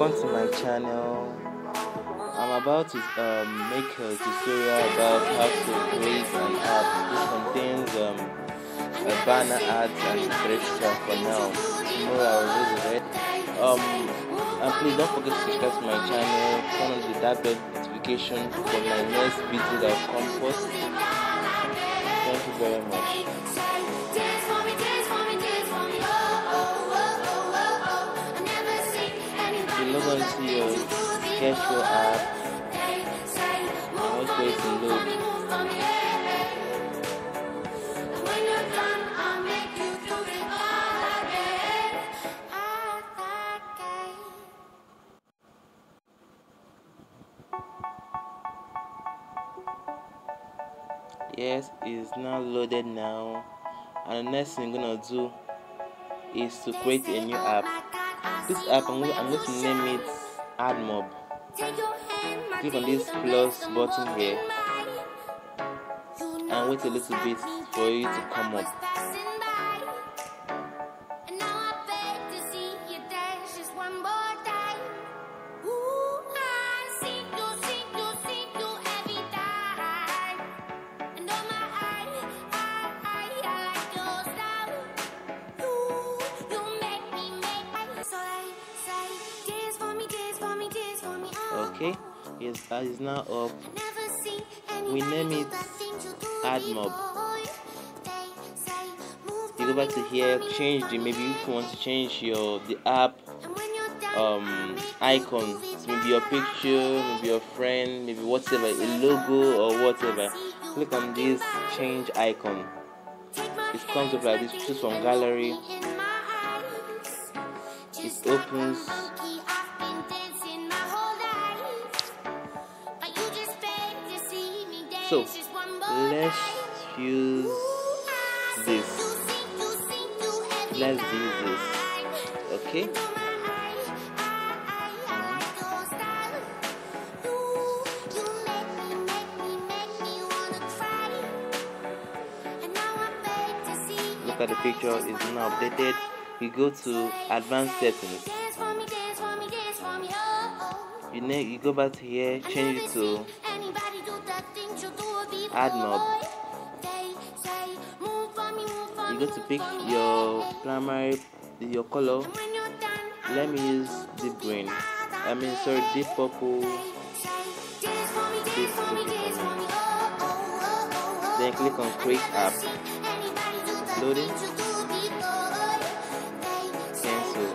welcome to my channel. I'm about to um, make a tutorial about how to create an app. This contains um, a banner ads and extra for now. Tomorrow i'll use it. Um and please don't forget to subscribe to my channel. Turn on the that bell notification for my next video that will come first thank you very much log on to your schedule app wait for it to load. Yes, it's now loaded now. And the next thing I'm gonna do is to create a new app. This app I'm going, to name it AdMob. Click on this plus button here and wait a little bit for it to come up. That is now up. We name it AdMob. You go back to here, change the maybe if you want to change your the app um icon, so maybe your picture, maybe your friend, maybe whatever, a logo or whatever. Click on this change icon. It comes up like this. Choose from gallery. It opens So let's use this. Let's use this. Okay. Look at the picture, it's now updated. We go to advanced settings. You, you go back here, change it to AdMob. You go to pick your primary, your color. Let me use deep green. I mean, sorry, deep purple. This Then click on Create App. Loading. Cancel.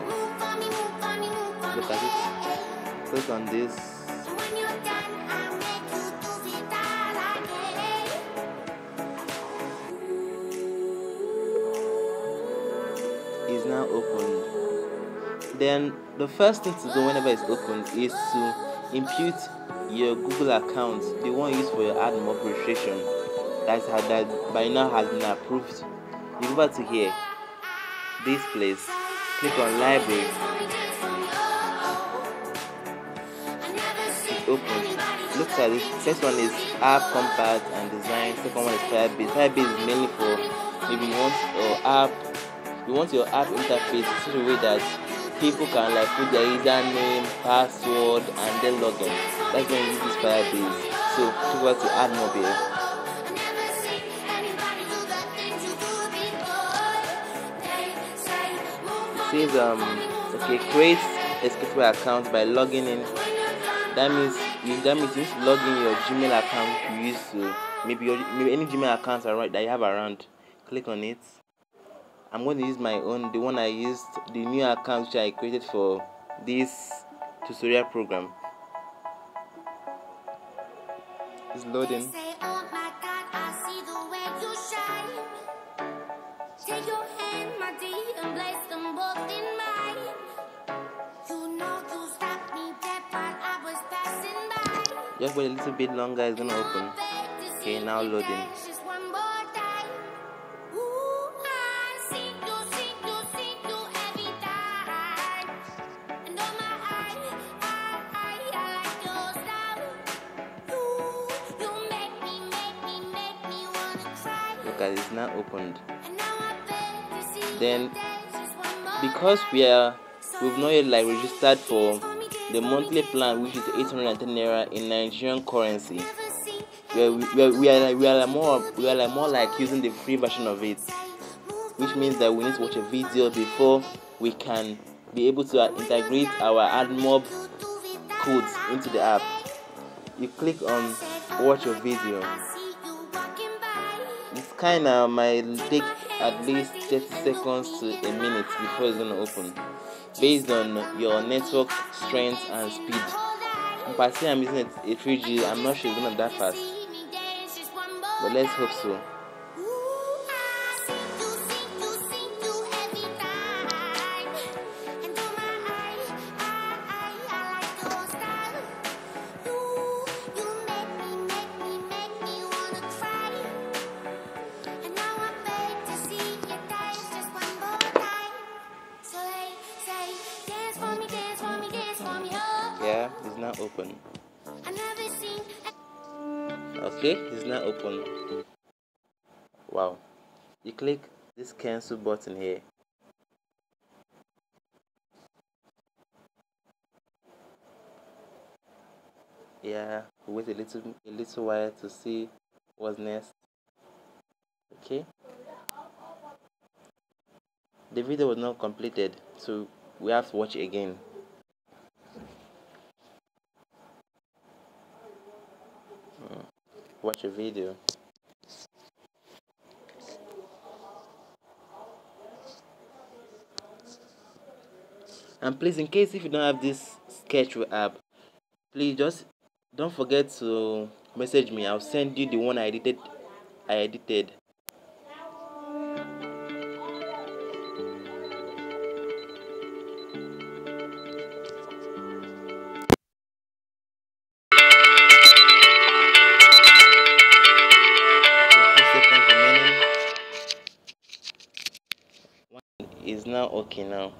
Look at it. Click on this. Then the first thing to do whenever it's opened is to impute your Google account, the one used for your AdMob registration. That's how that by now has been approved. You go back to here, this place, click on library. It opens. Look at this. First one is AppCompat and design. Second one is Firebase. Firebase is mainly for maybe you want your app you want your app interface in such a way that people can like put their username, password, and then log in. That's when you use Firebase. So over to add mobile. It says um okay create a special account by logging in. That means you that means you log in your Gmail account you use to maybe your maybe any Gmail account around that you have around. Click on it. I'm going to use my own, the one I used, the new account which I created for this tutorial program. It's loading. Just wait a little bit longer, it's gonna open. Okay, now loading. Look at it's now opened then because we are we've not yet like registered for the monthly plan which is 810 naira in nigerian currency. We are, we are, we are, we are like more we are like more like using the free version of it. Which means that we need to watch a video before we can be able to uh, integrate our AdMob codes into the app. you click on watch a video of might take at least 30 seconds to a minute before it's going to open. Based on your network strength and speed. But see i'm using a 3g i'm not sure it's going to that fast. But let's hope so okay it's not open. Wow. You click this cancel button here. Yeah wait a little a little while to see what's next. Okay. The video was not completed so we have to watch it again watch a video. And please, in case if you don't have this Sketchware app, please just don't forget to message me. I'll send you the one I edited. I edited. Okay now.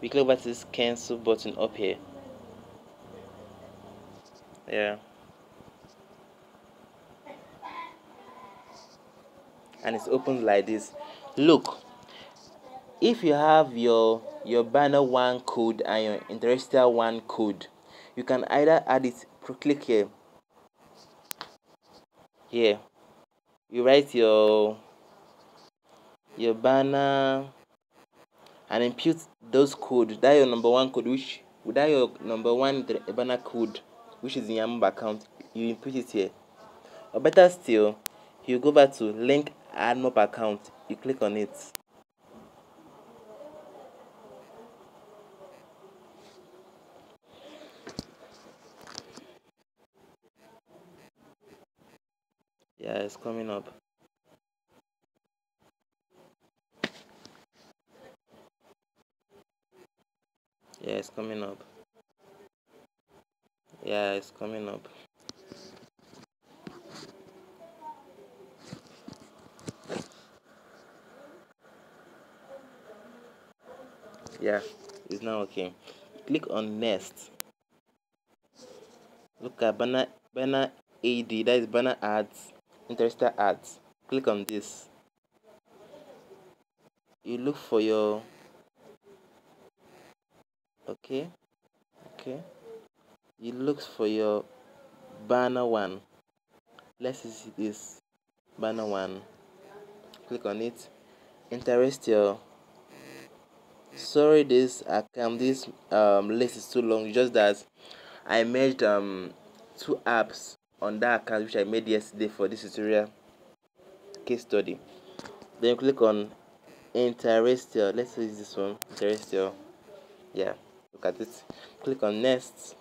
We click to this cancel button up here. Yeah. And it's open like this. Look if you have your your banner one code and your interstitial one code you can either add it click here. Here. You write your your banner and impute those code. That your number one code which that your number one Ebana code which is in your mobile account you input it here. Or better still you go back to link AdMob account. You click on it. Yeah it's coming up coming up. Yeah it's coming up. Yeah it's now okay. Click on next. Look at banner banner ad that is banner ads interested ads. Click on this. You look for your okay? Okay? You look for your banner one. Let's see this banner one. Click on it. Interest your sorry this account this um list is too long. Just that i made um two apps on that account which i made yesterday for this tutorial case study. Then click on interestial let's use this one interestial yeah look at it click on next.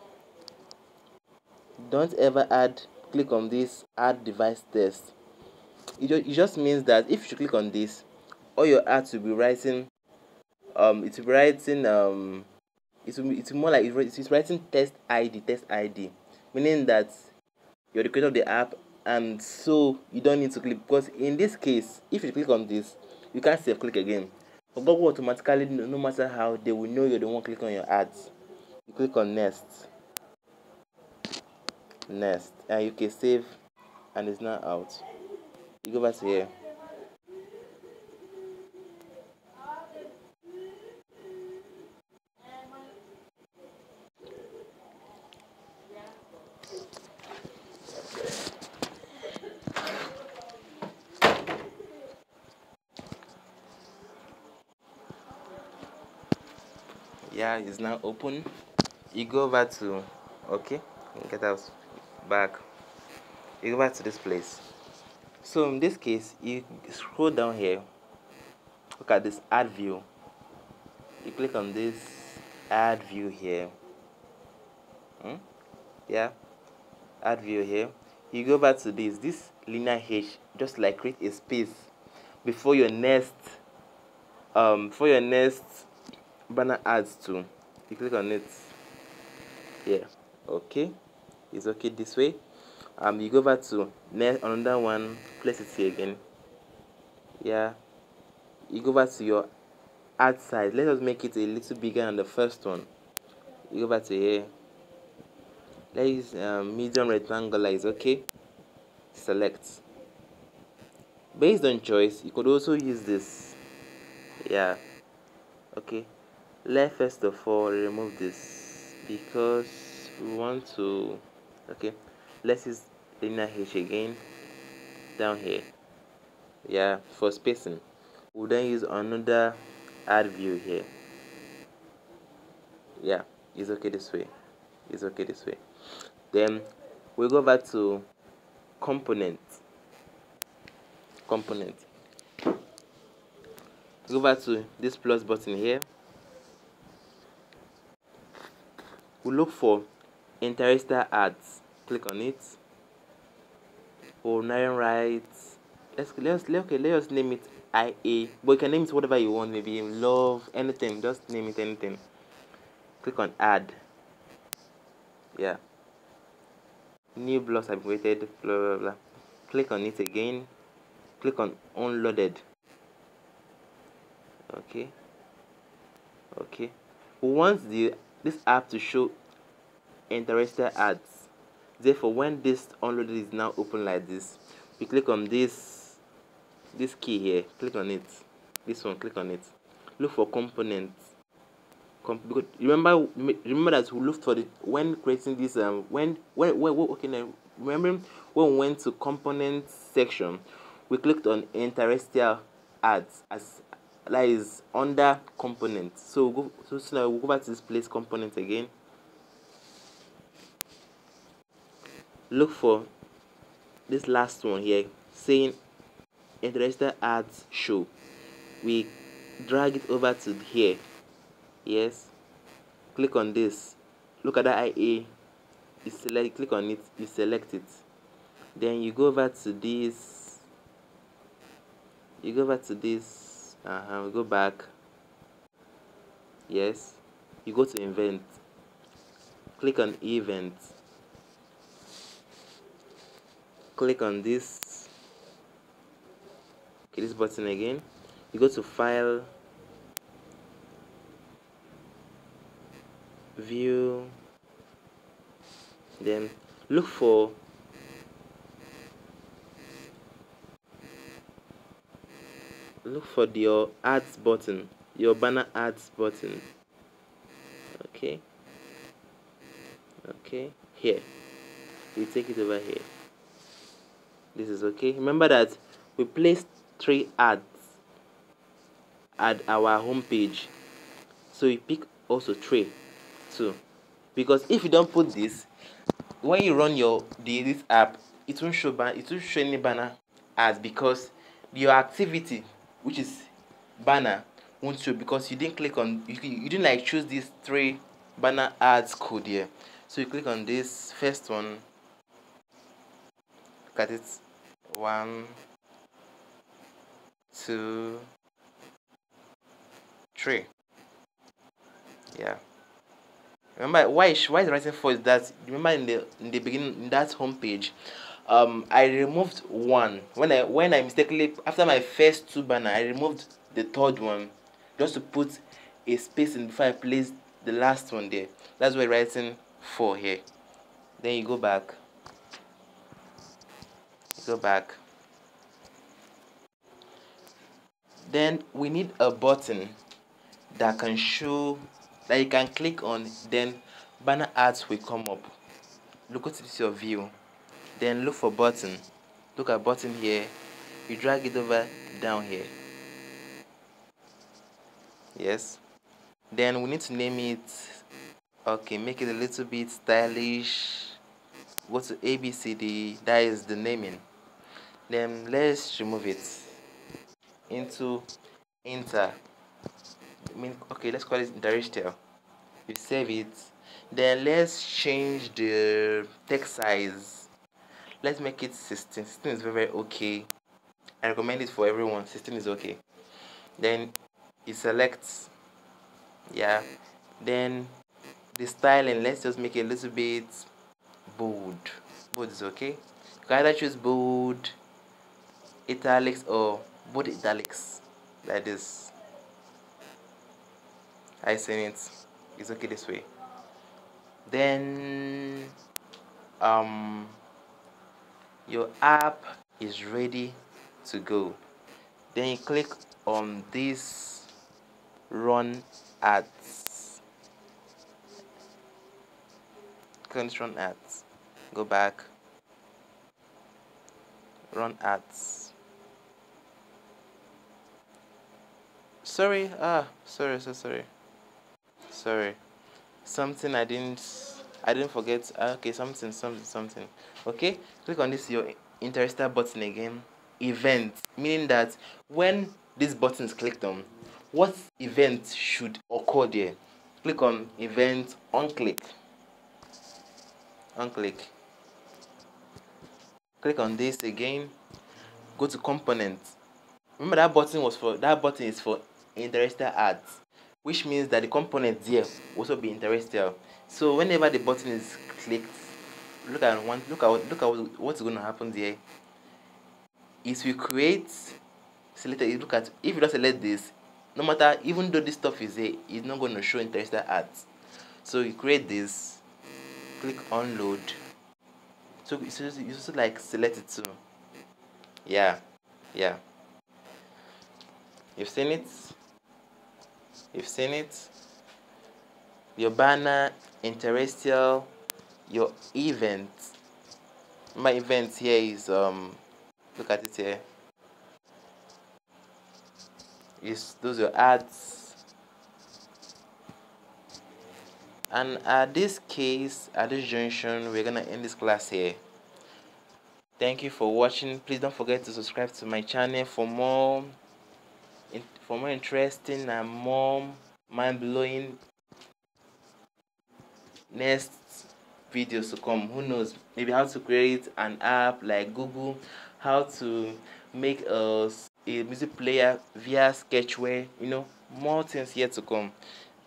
Don't ever add click on this add device test. It, just, means that if you click on this all your ads will be writing um it's writing um it's, it's more like it's writing test id test id meaning that you're the creator of the app and so you don't need to click. Because in this case if you click on this you can't save click again Google automatically, no matter how, they will know you're the one clicking on your ads. You click on next, next, and you can save, and it's not out. You go back to here. It's now open. You go over to okay get out back. You go back to this place. So in this case you scroll down here. Look at this add view. You click on this add view here. Hmm? yeah. Add view here. You go back to this. This linear h just like create a space before your next um for your next banner ads to you click on it. Yeah. Okay. It's okay this way. Um you go back to next another one. Place it here again. Yeah. You go back to your ad size. Let us make it a little bigger than the first one. You go back to here. Let's um, medium rectangular is okay? Select. Based on choice you could also use this. Yeah. Okay let first of all remove this because we want to okay let's use linear h again down here. Yeah for spacing. We'll then use another add view here. Yeah it's okay this way. It's okay this way. Then we go back to component. Component. Go back to this plus button here we look for interstellar ads. Click on it. Or nine right let's let's okay let us name it ia but you can name it whatever you want. Maybe love anything. Just name it anything. Click on add. Yeah. New blocks have created blah blah blah. Click on it again. Click on unloaded. Okay. Okay. Want the this app to show interested ads. Therefore when this unloaded is now open like this we click on this this key here. Click on it. This one click on it. Look for components. Com remember remember that we looked for it when creating this um when when, when, when okay now remember when we went to components section we clicked on interested ads as that is under component. So we'll go so, so now we'll go back to this place component again. Look for this last one here saying interstellar ads show we drag it over to here. Yes. Click on this. Look at that ia you select click on it you select it. Then you go over to this you go back to this uh -huh, we go back. Yes. You go to event. Click on event. Click on this. Okay this button again. You go to file. View. Then look for look for your ads button your banner ads button. Okay. Okay. Here. We take it over here. This is okay. Remember that we placed three ads at our home page so we pick also three too because if you don't put this when you run your this app it won't show it won't show any banner ads because your activity which is banner won't show because you didn't click on you, you didn't like choose these three banner ads code here. So you click on this first one. Look at it. One two three. Yeah. Remember why why is writing for is that? Remember in the in the beginning in that home page um i removed one. When i when i mistakenly after my first two banner i removed the third one just to put a space in before i place the last one there. That's why writing for here. Then you go back. You go back. Then we need a button that can show that you can click on then banner ads will come up. Look at this your view then look for button. Look at button here. You drag it over down here. Yes. Then we need to name it okay make it a little bit stylish. Go to abcd that is the naming. Then let's remove it into enter. I mean okay let's call it interstitial you save it. Then let's change the text size let's make it 16 16 is very, very okay. I recommend it for everyone. 16 is okay. Then you select yeah. Then the styling let's just make it a little bit bold. Bold is okay. You can either choose bold italics or bold italics like this. I seen it? It's okay this way. Then um your app is ready to go. Then you click on this run ads. Click run ads. Go back. Run ads. Sorry ah sorry so sorry. Sorry. Something i didn't i didn't forget. Ah, okay something something something okay? Click on this your interstitial button again. Event. Meaning that when this button is clicked on what event should occur there? Click on event on click on click click on this again. Go to components remember that button was for that button is for interstitial ads which means that the component there also be interstitial so whenever the button is clicked look at one look at look at what's going to happen there. Is we create select it look at if you don't select this no matter even though this stuff is there it's not going to show interstitial ads. So you create this click unload. So it's just, you just like select it too. Yeah yeah. You've seen it? You've seen it? Your banner interstitial your event. My event here is um look at it here. Is those your ads. And at this case at this junction we're gonna end this class here. Thank you for watching. Please don't forget to subscribe to my channel for more for more interesting and more mind-blowing next videos to come. Who knows? Maybe how to create an app like google how to make a, a music player via sketchware you know more things yet to come.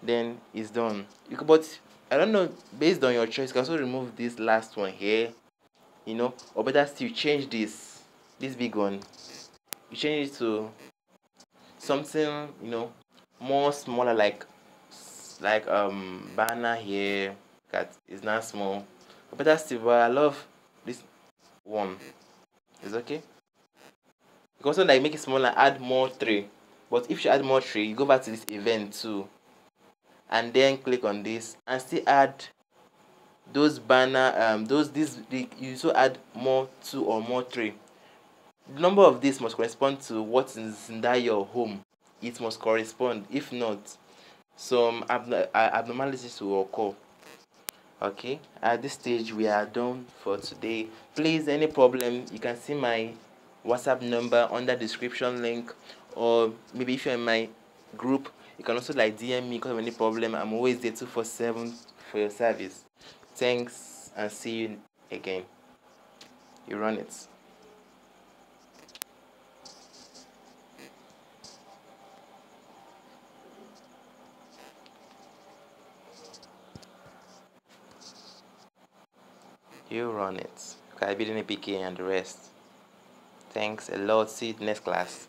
Then it's done. But i don't know based on your choice you can also remove this last one here you know or better still change this this big one. You change it to something you know more smaller like like um banner here that is not small. But better still but i love this one. It's okay? You can also like make it smaller add more three but if you add more three you go back to this event too. And then click on this and still add those banner um those this the, you also add more two or more three the number of this must correspond to what is in that your home. It must correspond. If not some abnormalities will occur okay at this stage we are done for today. Please any problem you can see my whatsapp number under description link or maybe if you're in my group you can also like dm me because of any problem. I'm always there 247 for your service. Thanks and see you again. You run it you run it. Okay, I beat PK and the rest. Thanks a lot. See you next class.